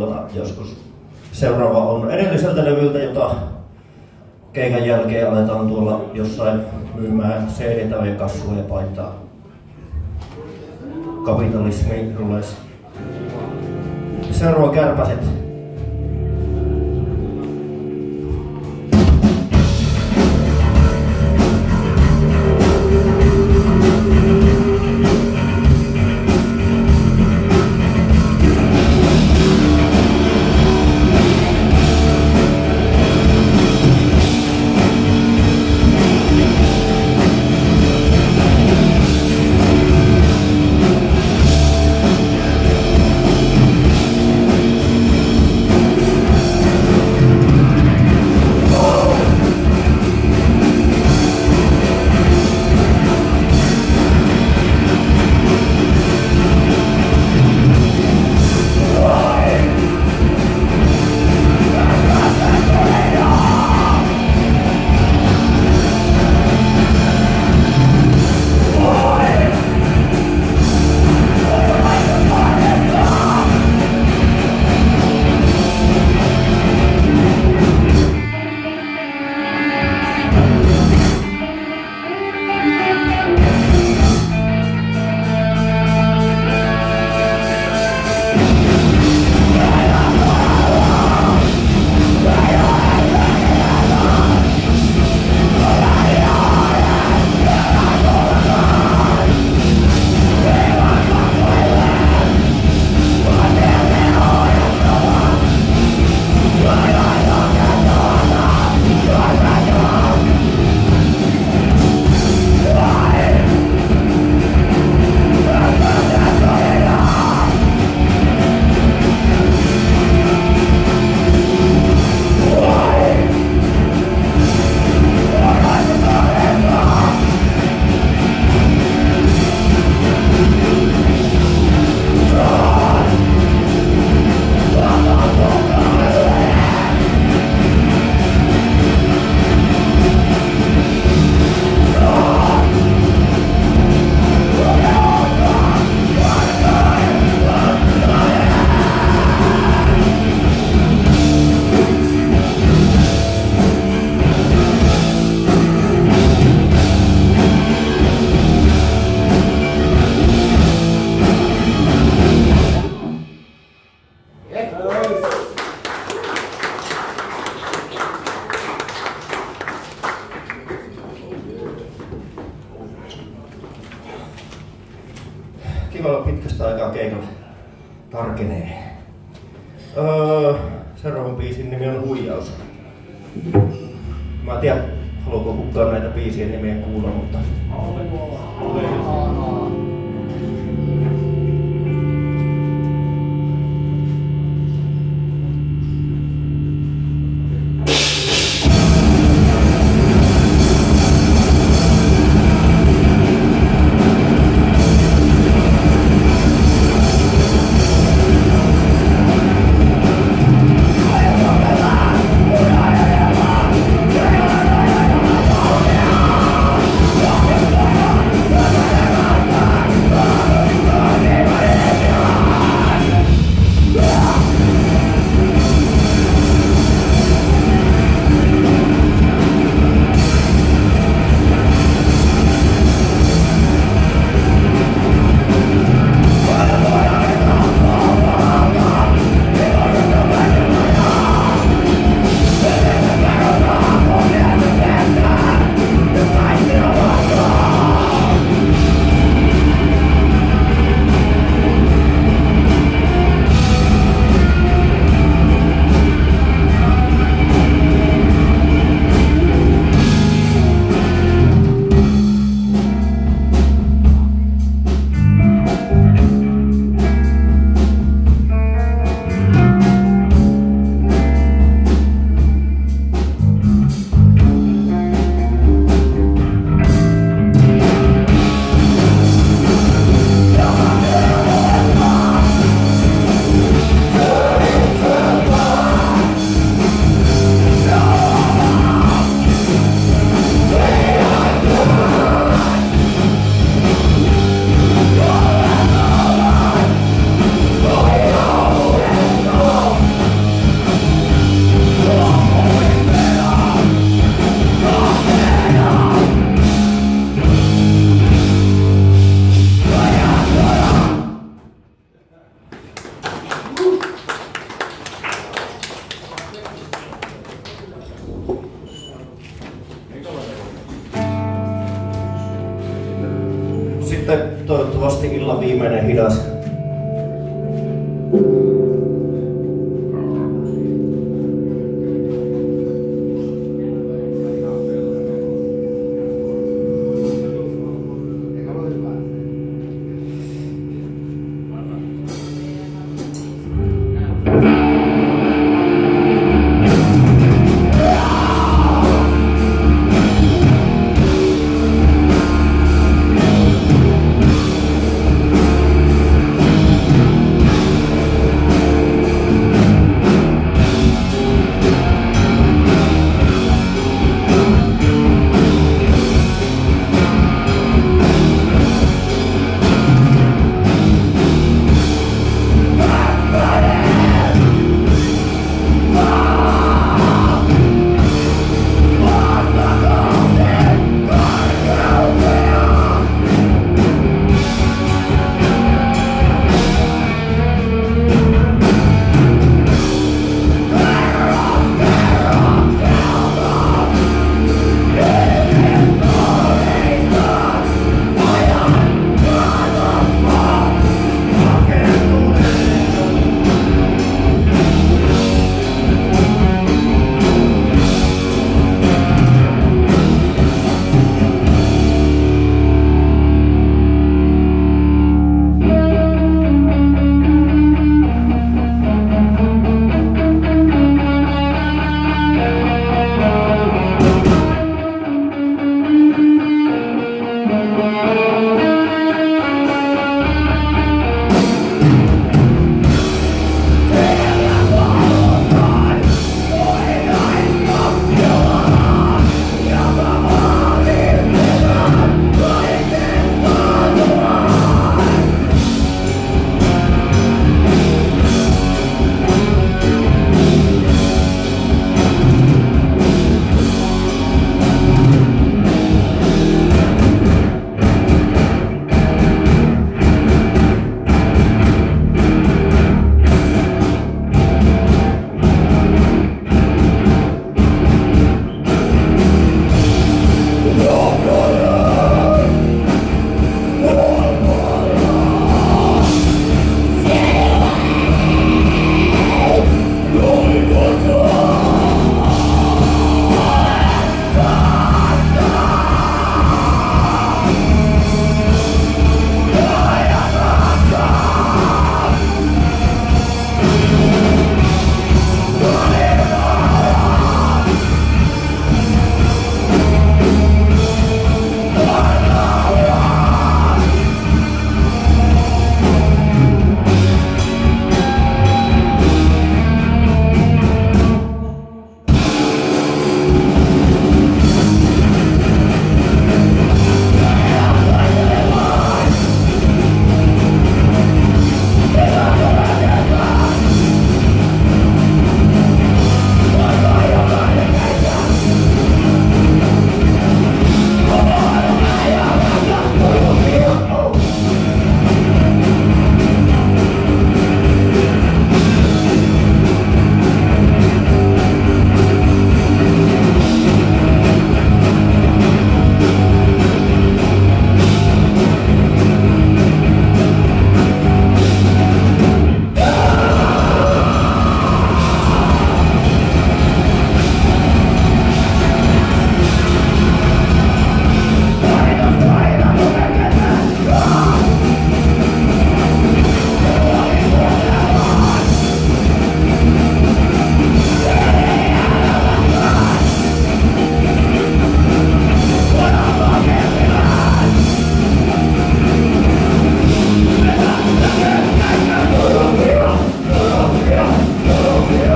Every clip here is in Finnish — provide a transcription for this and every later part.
talvena joskus. Seuraava on edelliseltä levyltä, jota keikan jälkeen aletaan tuolla jossain myymään cd ja kassua ja paitaa. Kapitalismi rules. Seuraava kärpäset.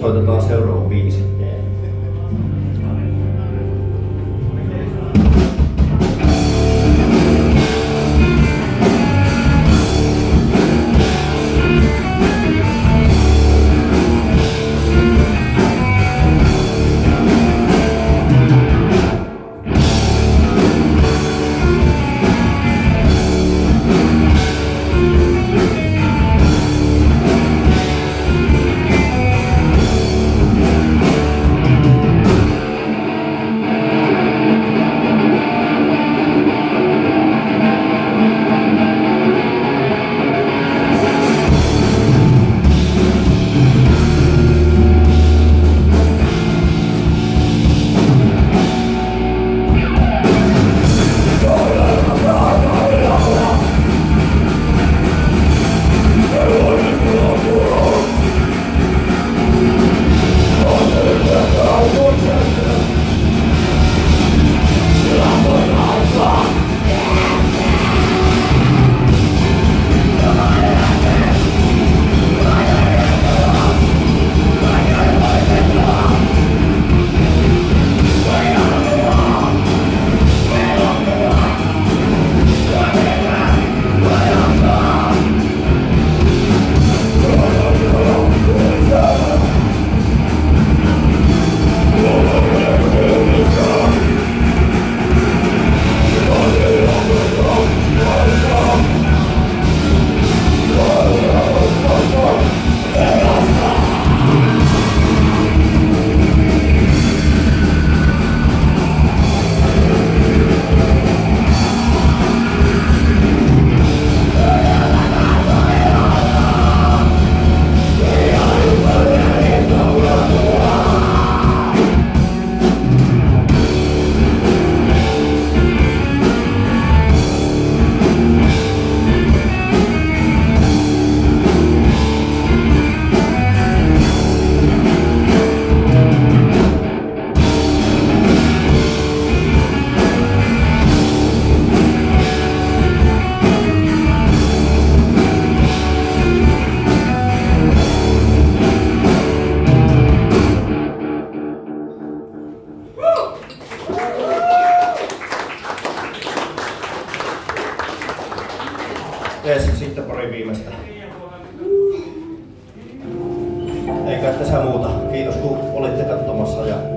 Soitetaan seuraava biisi. Jees, sitten pari viimeistä. Eikä tässä muuta. Kiitos kun olitte katsomassa ja